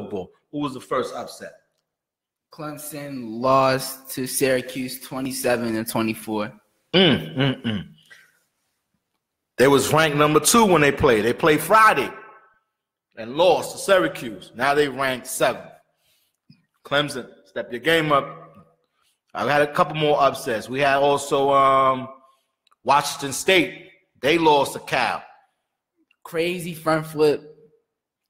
football. Who was the first upset? Clemson lost to Syracuse 27 and 24. Mm, mm, mm. They was ranked number two when they played. They played Friday and lost to Syracuse. Now they ranked seventh. Clemson, step your game up. I've had a couple more upsets. We had also um, Washington State. They lost to Cal. Crazy front flip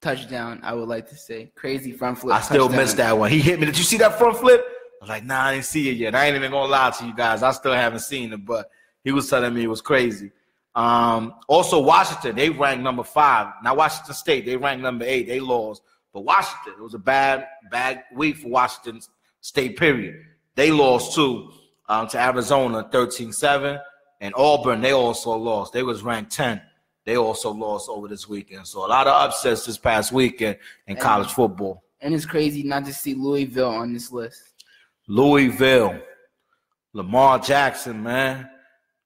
touchdown, I would like to say. Crazy front flip. I still touchdown. missed that one. He hit me. Did you see that front flip? I was like, nah, I didn't see it yet. I ain't even gonna lie to you guys. I still haven't seen it, but he was telling me it was crazy. Um, also, Washington, they ranked number five. Now, Washington State, they ranked number eight. They lost. But Washington, it was a bad, bad week for Washington State, period. They lost too um, to Arizona 13 7. And Auburn, they also lost. They was ranked 10 they also lost over this weekend. So a lot of upsets this past weekend in And- college football. And it's crazy not to see Louisville on this list. Louisville, Lamar Jackson, man.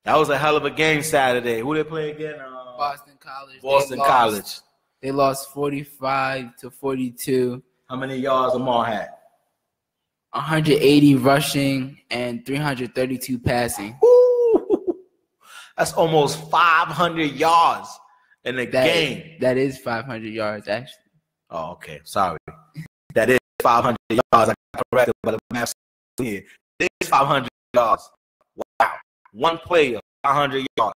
That was a hell of a game Saturday. Who they play again? Uh, Boston College. they Boston lost- College. They lost 45 to 42. How many yards Lamar had? 180 rushing and 332 passing. Woo! That's almost 500 yards in a That, game. that is 500 yards, actually. Oh, okay. Sorry. That is 500 yards. I got corrected, but the math here. It is 500 yards. Wow. One player, 500 yards.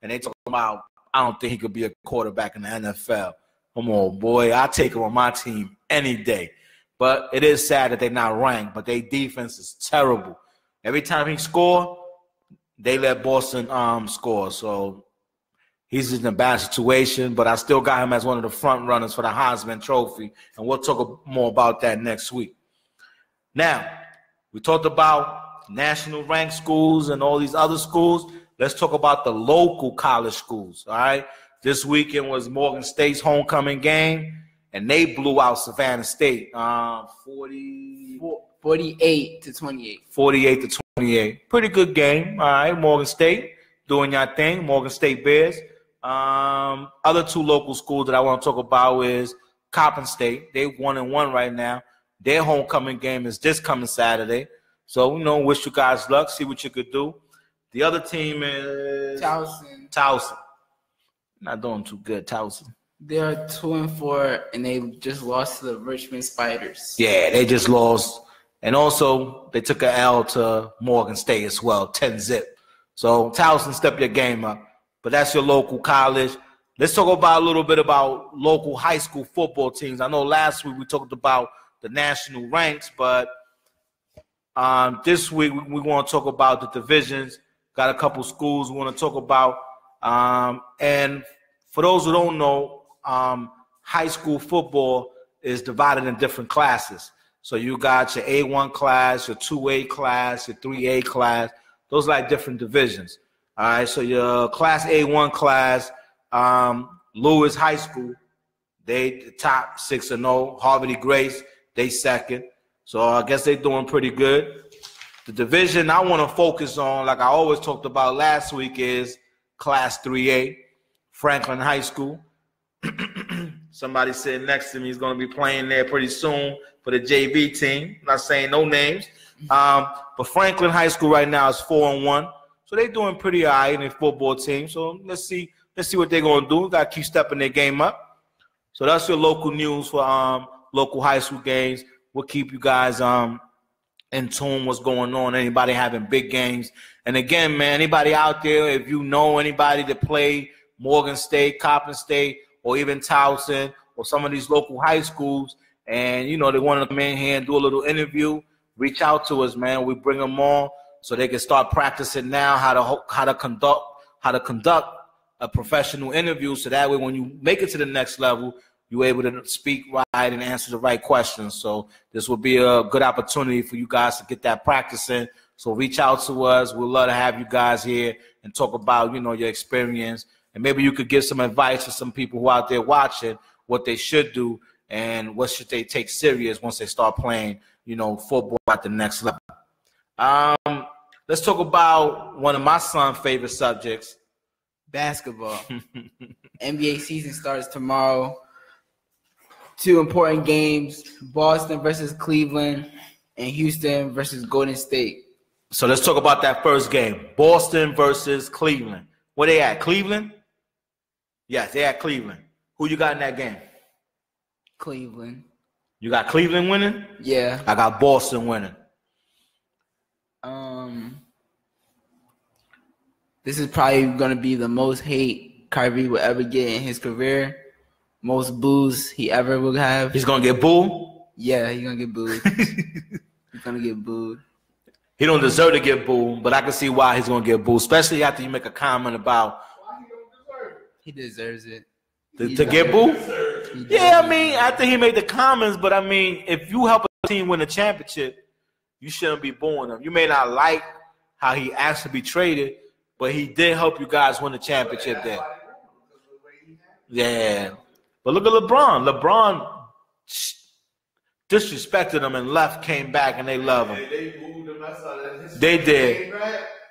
And they talking about, I don't think he could be a quarterback in the NFL. Come on, boy. I take him on my team any day. But it is sad that they're not ranked, but their defense is terrible. Every time he score, they let Boston um score. So he's in a bad situation, but I still got him as one of the front runners for the Heisman Trophy, and we'll talk more about that next week. Now, we talked about national ranked schools and all these other schools. Let's talk about the local college schools. All right, this weekend was Morgan State's homecoming game, and they blew out Savannah State, uh, 40, 48 to 28. 48 to 28. Pretty good game. All right, Morgan State doing your thing. Morgan State Bears. Um, other two local schools that I want to talk about is Coppin State. They one and one right now. Their homecoming game is this coming Saturday. So you know, wish you guys luck. See what you could do. The other team is Towson. Towson. Not doing too good, Towson. They're two and four, and they just lost to the Richmond Spiders. Yeah, they just lost. And also, they took a L to Morgan State as well, 10 zip. So, Towson, step your game up. But that's your local college. Let's talk about a little bit about local high school football teams. I know last week we talked about the national ranks, but um, this week we, we want to talk about the divisions. Got a couple schools we want to talk about. Um, and for those who don't know, um, high school football is divided in different classes. So you got your A1 class, your 2A class, your 3A class. Those are like different divisions. All right. So your class A1 class, um, Lewis High School, they the top six and zero. Havre de Grace, they second. So I guess they're doing pretty good. The division I want to focus on, like I always talked about last week, is Class 3A, Franklin High School. Somebody sitting next to me is going to be playing there pretty soon for the JV team. not saying no names, um, but Franklin High School right now is four and one, so they're doing pretty all right in their football team. So let's see, let's see what they're going to do. Got to keep stepping their game up. So that's your local news for um, local high school games. We'll keep you guys um, in tune what's going on. Anybody having big games. And again, man, anybody out there, if you know anybody that play Morgan State, Coppin State, or even Towson, or some of these local high schools, and you know they want to come in here and do a little interview, reach out to us, man. We bring them on so they can start practicing now how to how to conduct how to conduct a professional interview. So that way, when you make it to the next level, you're able to speak right and answer the right questions. So this will be a good opportunity for you guys to get that practice in. So reach out to us. We'd love to have you guys here and talk about, you know, your experience. And maybe you could give some advice to some people who are out there watching what they should do and what should they take serious once they start playing, you know, football at the next level. Um, let's talk about one of my son's favorite subjects. Basketball. NBA season starts tomorrow. two important games: Boston versus Cleveland, and Houston versus Golden State. So let's talk about that first game: Boston versus Cleveland. Where they at? Cleveland. Yes, they at Cleveland. Who you got in that game? Cleveland. You got Cleveland winning. Yeah. I got Boston winning. Um. This is probably gonna be the most hate Kyrie will ever get in his career. Most boos he ever will have. He's gonna get booed. Yeah, he's gonna get booed. he's gonna get booed. He don't deserve to get booed, but I can see why he's gonna get booed, especially after you make a comment about He deserves it. to, to get booed. Yeah, I mean, after he made the comments, but I mean, if you help a team win a championship, you shouldn't be booing him. You may not like how he asked to be traded, but he did help you guys win the championship there. Yeah. But look at LeBron. LeBron disrespected him and left, came back, and they love him. They moved him. I saw that. His They did.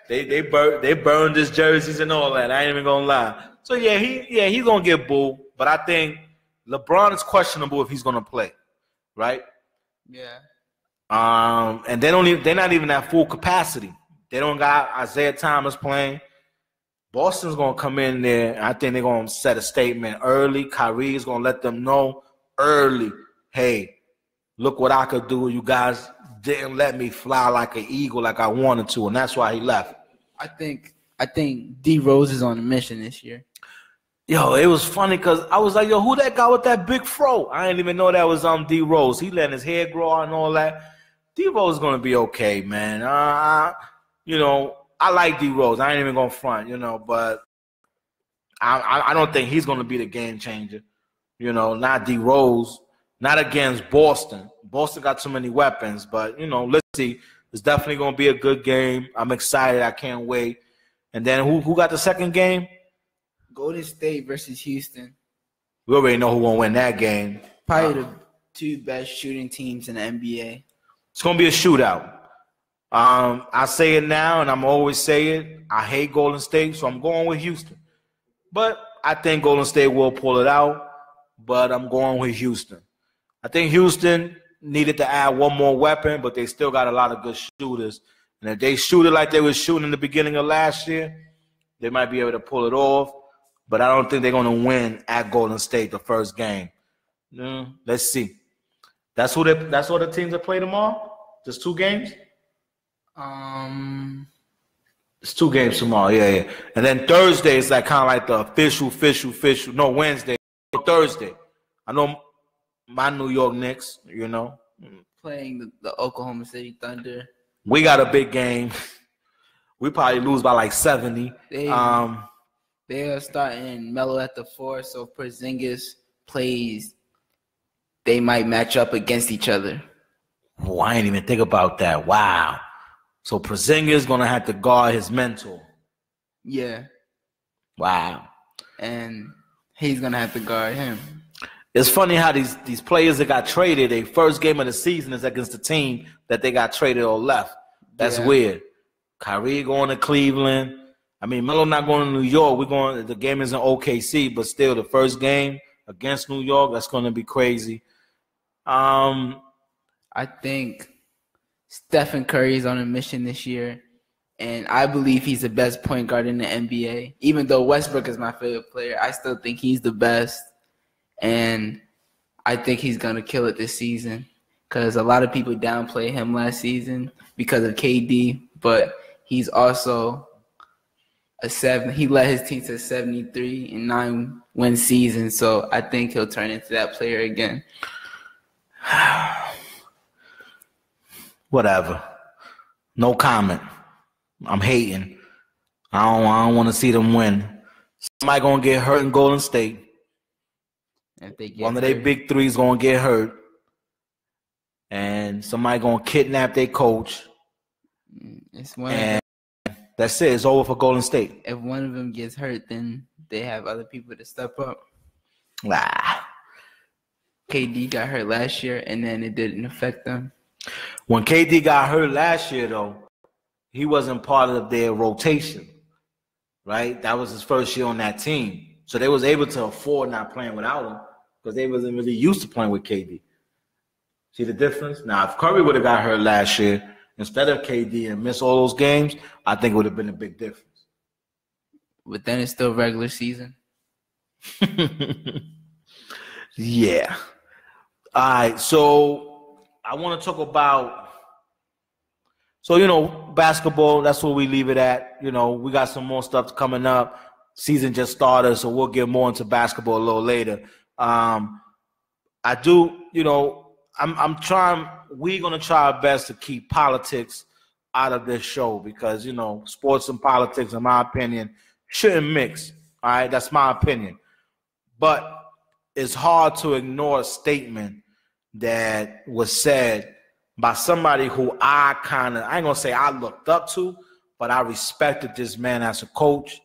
They they burned they burned his jerseys and all that. I ain't even gonna lie. So yeah, he yeah he's gonna get booed, but I think LeBron is questionable if he's gonna play, right? Yeah. Um, and they don't even they're not even at full capacity. They don't got Isaiah Thomas playing. Boston's gonna come in there. I think they're gonna set a statement early. Kyrie is gonna let them know early. Hey, look what I could do. You guys didn't let me fly like an eagle like I wanted to, and that's why he left. I think I think D Rose is on a mission this year. Yo, it was funny because I was like, yo, who that guy with that big fro? I didn't even know that was um D Rose. He letting his hair grow out and all that. D Rose is gonna be okay, man. Uh, you know, I like D Rose. I ain't even gonna front, you know, but I, I I don't think he's gonna be the game changer. You know, not D Rose, not against Boston. Boston got too many weapons, but you know, let's see. It's definitely gonna be a good game. I'm excited. I can't wait. And then who who got the second game? Golden State versus Houston. We already know who gonna win that game. Probably the two best shooting teams in the NBA. It's gonna be a shootout. Um, I say it now, and I'm always say it. I hate Golden State, so I'm going with Houston. But I think Golden State will pull it out. But I'm going with Houston. I think Houston needed to add one more weapon, but they still got a lot of good shooters. And if they shoot it like they were shooting in the beginning of last year, they might be able to pull it off. But I don't think they're going to win at Golden State the first game. Mm, let's see. That's who they. That's what the teams that play tomorrow. Just two games. Um, It's two games tomorrow. Yeah, yeah. And then Thursday is like kind of like the official, official, official. No, Wednesday, Thursday. I know my New York Knicks. You know, playing the, the Oklahoma City Thunder. we got a big game. We probably lose by like seventy. They Um, they are starting Melo at the four, so if Porzingis plays, they might match up against each other. oh, I didn't even think about that. Wow. So Porzingis gonna have to guard his mentor. Yeah, Wow. and he's gonna have to guard him. It's funny how these these players that got traded, their first game of the season is against the team that they got traded or left. That's Yeah. weird. Kyrie going to Cleveland. I mean, Melo not going to New York. We're going. The game is in OKC, but still, the first game against New York, that's going to be crazy. Um, I think Stephen Curry is on a mission this year, and I believe he's the best point guard in the NBA. Even though Westbrook is my favorite player, I still think he's the best, and I think he's gonna kill it this season. Because a lot of people downplay him last season because of KD, but he's also a seven. He led his team to seventy three and nine win season, so I think he'll turn into that player again. whatever. No comment. I'm hating. I don't. I don't want to see them win. Somebody gonna get hurt in Golden State. If they get One of their big threes gonna get hurt, and somebody gonna kidnap their coach, mm, It's one. That's it. It's over for Golden State. if one of them gets hurt, then they have other people to step up. Ah. KD got hurt last year, and then it didn't affect them. When KD got hurt last year, though, he wasn't part of their rotation, right? That was his first year on that team, so they was able to afford not playing without him. because they wasn't really used to playing with KD. See the difference? Now, if Curry would have got hurt last year instead of KD and miss all those games, I think it would have been a big difference. But then it's still regular season. yeah. All right. So I want to talk about. So you know, basketball. That's where we leave it at. You know, we got some more stuff coming up. Season just started, so we'll get more into basketball a little later. Um, I do. You know, I'm. I'm trying. We're gonna try our best to keep politics out of this show because you know, sports and politics, in my opinion, shouldn't mix. All right, that's my opinion. But it's hard to ignore a statement that was said by somebody who I kind of, I ain't gonna say I looked up to, but I respected this man as a coach.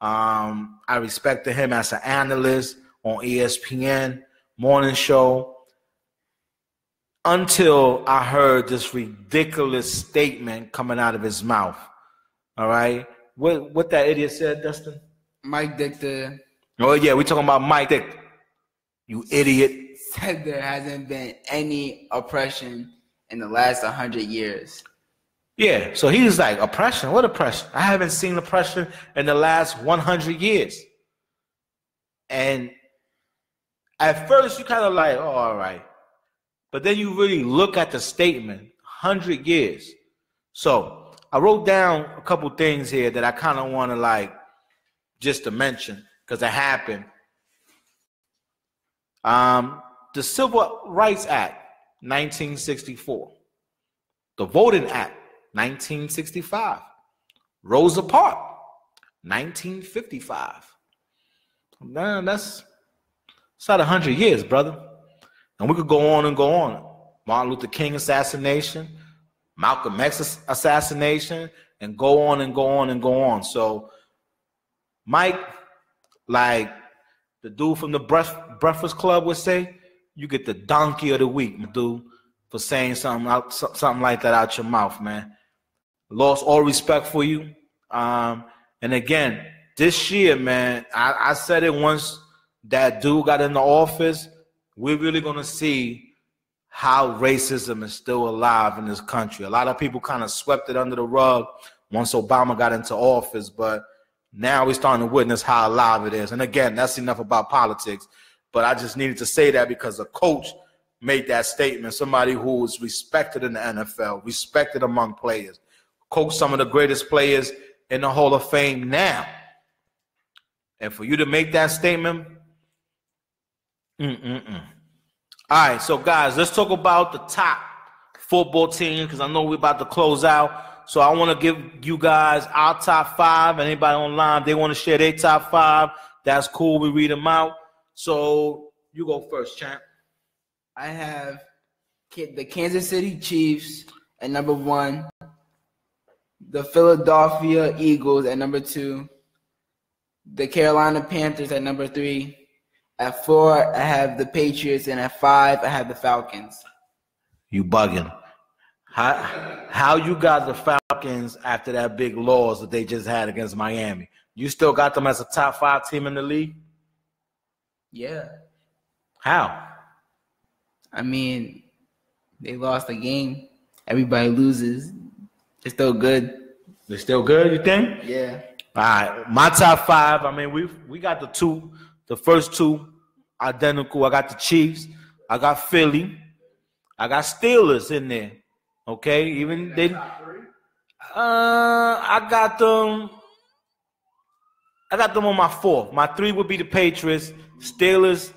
Um, I respected him as an analyst on ESPN morning show until I heard this ridiculous statement coming out of his mouth. All right. What what that idiot said, Dustin? Mike Ditka. Oh yeah, we talking about Mike Dick. You idiot. Said there hasn't been any oppression in the last hundred years. Yeah, so he's like, oppression? What oppression? I haven't seen oppression in the last 100 years. And at first, you kind of like, oh, all right. But then you really look at the statement 100 years. So I wrote down a couple things here that I kind of want to like just to mention because it happened. Um, the Civil Rights Act, 1964. The Voting Act, 1965. Rosa Parks, 1955. Man, that's it's not 100 years, brother. And we could go on and go on. Martin Luther King assassination, Malcolm X assassination, and go on and go on and go on. So, Mike, like the dude from the Breakfast Club would say, you get the donkey of the week, dude, for saying something out, something like that out your mouth, man. Lost all respect for you. Um, and again, this year, man, I, I said it once that dude got in the office. We're really gonna see how racism is still alive in this country. A lot of people kind of swept it under the rug once Obama got into office, but now we're starting to witness how alive it is. And again, that's enough about politics. But I just needed to say that because a coach made that statement. Somebody who is respected in the NFL, respected among players, coach some of the greatest players in the Hall of Fame now. And for you to make that statement, mm-mm-mm. All right, so guys, let's talk about the top football team because I know we're about to close out. So I want to give you guys our top five. And Anybody online, they want to share their top five. That's cool. We read them out. So you go first, champ. I have the Kansas City Chiefs at number one, the Philadelphia Eagles at number two, the Carolina Panthers at number three. At four, I have the Patriots, and at five, I have the Falcons. You bugging. How how you got the Falcons after that big loss that they just had against Miami? You still got them as a top five team in the league? Yeah. How? I mean, they lost the game. Everybody loses. They're still good. They're still good, you think? Yeah. All right. My top five, I mean, we we got the two, the first two identical. I got the Chiefs. I got Philly. I got Steelers in there. Okay. Even they uh I got them. I got them on my four. My three would be the Patriots. Steelers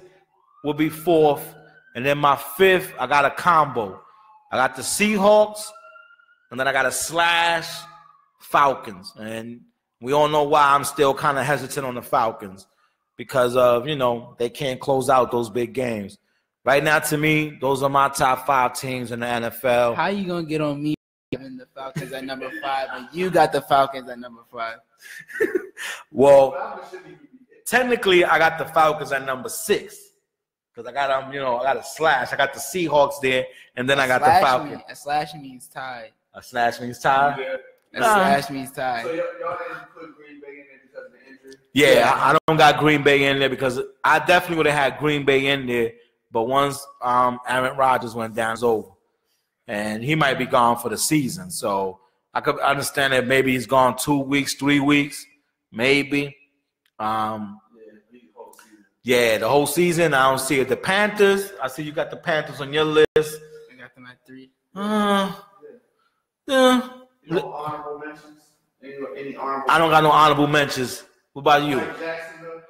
will be fourth. And then my fifth, I got a combo. I got the Seahawks, and then I got a slash Falcons. And we all know why I'm still kind of hesitant on the Falcons because of, you know, they can't close out those big games. Right now, to me, those are my top five teams in the NFL. How you gonna get on me having the Falcons at number five and you got the Falcons at number five? well, technically, I got the Falcons at number six because I got um, you know, I got a slash. I got the Seahawks there, and then a I got the Falcons. Mean, a slash means tie. A slash means tie. Yeah. A nah. slash means tie. So y'all, y'all didn't put Green Bay in there because of the injury. Yeah, Yeah. I, I don't got Green Bay in there because I definitely would have had Green Bay in there. But once um, Aaron Rodgers went down, it's over, and he might be gone for the season. So I could understand that maybe he's gone two weeks, three weeks, maybe. Um, yeah, the whole season. I don't see it. The Panthers. I see you got the Panthers on your list. I got them at three. Uh, yeah. You know, honorable mentions? Any, any honorable I don't got no honorable mentions. What about you? Like Jacksonville?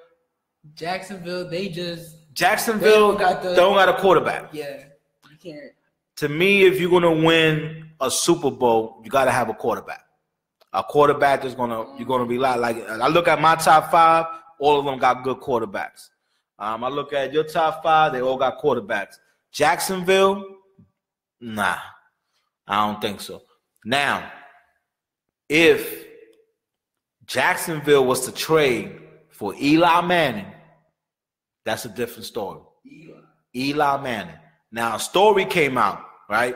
Jacksonville, they just Jacksonville They got the- don't got a quarterback. yeah. You can't. To me, if you're gonna win a Super Bowl, you gotta have a quarterback. A quarterback that's gonna you're gonna be like like I look at my top five, all of them got good quarterbacks. Um, I look at your top five, they all got quarterbacks. Jacksonville, nah, I don't think so. Now, if Jacksonville was to trade for Eli Manning, that's a different story. Eli. Eli Manning. Now, a story came out, right?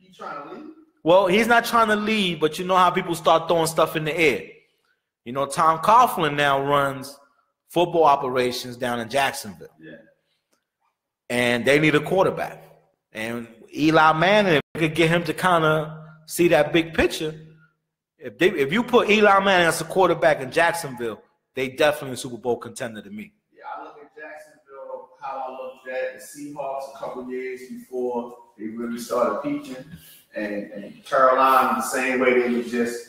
You trying to leave? Well, he's not trying to leave, but you know how people start throwing stuff in the air. You know, Tom Coughlin now runs football operations down in Jacksonville, Yeah. and they need a quarterback. And Eli Manning, if we could get him to kind of see that big picture, if they if you put Eli Manning as a quarterback in Jacksonville, they definitely a Super Bowl contender to me. Yeah, I look at Jacksonville, how I looked at the Seahawks a couple years before they really started peaking, and, and Carolina the same way they were just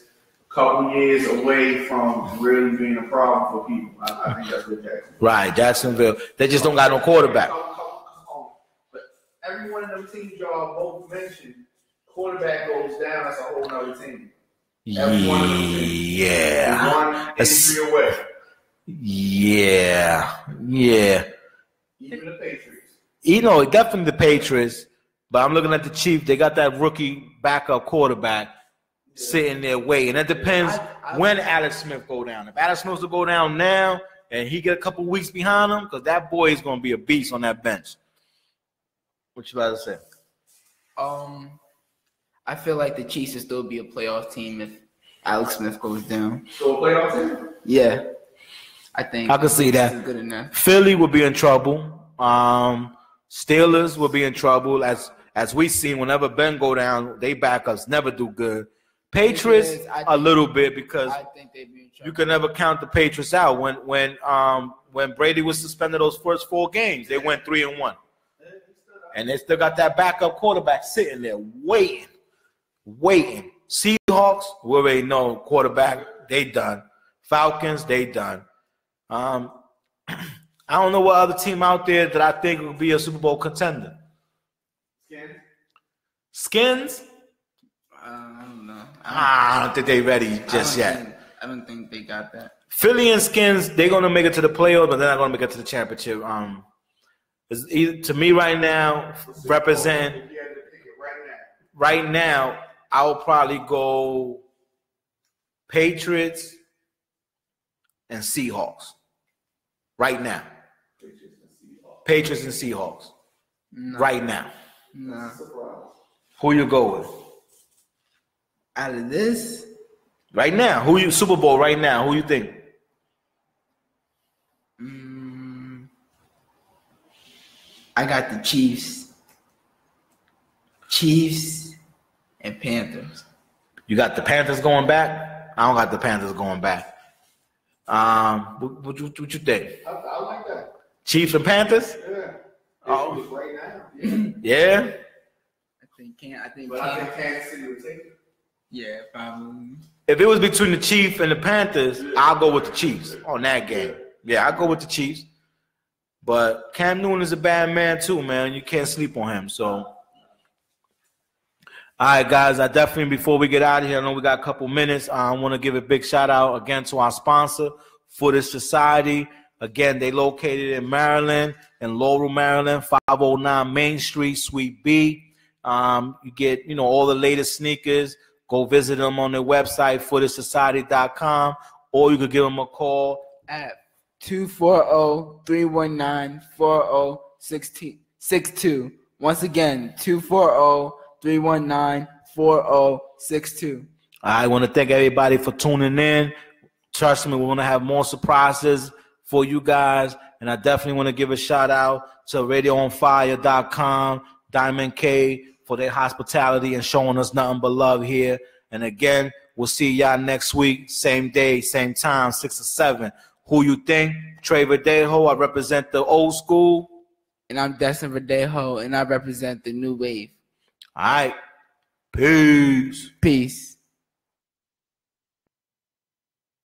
a couple years away from really being a problem for people. I, I think that's what Jacksonville. Right, Jacksonville. They just don't got no quarterback. But every one of them teams y'all both mentioned, quarterback goes down. That's a whole other team. Every one of. Yeah. One It's- injury away. Yeah, yeah. Even the Patriots. You know, definitely the Patriots, but I'm looking at the Chiefs. They got that rookie backup quarterback sitting there waiting. And it depends I- I- when Alex Smith go down. If Alex Smith will go down now and he get a couple weeks behind him, because that boy is going to be a beast on that bench. What you about to say? Um, I feel like the Chiefs will still be a playoff team if Alex Smith goes down. So a playoff team. Yeah, I think I can see that. good enough. Philly will be in trouble. Um, Steelers will be in trouble as as we see whenever Ben go down, they backups never do good. Patriots Patriots, I a think- little bit because I think they'd be in trouble. you can never count the Patriots out. When when um when Brady was suspended those first four games, they went three and one, and they still got that backup quarterback sitting there waiting, waiting. Seahawks, we already know quarterback they done. Falcons they done. Um, I don't know what other team out there that I think would be a Super Bowl contender. Skins. Skins, Uh, I don't know. I don't- ah, I don't think they ready just don't yet. think- I don't think they got that. Philly and Skins, they're gonna make it to the playoffs, but they're not gonna make it to the championship. Um, either, to me right now, represent If you had to pick it right now. right now, I will probably go Patriots and Seahawks. Right now, Patriots and Seahawks. Patriots and Seahawks. No, Right now, no. Who you go with? Out of this, Right now, who you Super Bowl? Right now, who you think? mm, I got the Chiefs, Chiefs, and Panthers. You got the Panthers going back. I don't got the Panthers going back. Um, what, what, you, what you think? I, I like that. Chiefs and Panthers? Yeah. Oh. Right now. Yeah. Yeah. I think can I think But I Kansas- think Kansas City will take it. yeah probably. If it was between the Chiefs and the Panthers, I'll go with the Chiefs on that game. Yeah, I'll go with the Chiefs. But Cam Newton is a bad man too, man. You can't sleep on him. So, all right, guys. I definitely before we get out of here, I know we got a couple minutes. I want to give a big shout out again to our sponsor, Footage Society. Again, they located in Maryland, in Laurel, Maryland, 509 Main Street, Suite B. Um, you get, you know, all the latest sneakers. Go visit them on their website, footagesociety.com, or you could give them a call. At 240-319-4062. Once again, 240-319-4062. I want to thank everybody for tuning in. Trust me, we're gonna have more surprises for you guys. And I definitely want to give a shout out to RadioOnFire.com, Diamond K for their hospitality and showing us nothing but love here. And again, we'll see y'all next week, same day, same time, six or seven. Who you think? Trey Verdejo. I represent the old school. And I'm Destin Verdejo, and I represent the new wave. All right. Peace. Peace.